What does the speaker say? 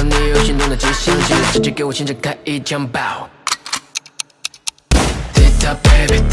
了你有心动的迹象，记得直接给我现场开一枪 b o w t i t a baby。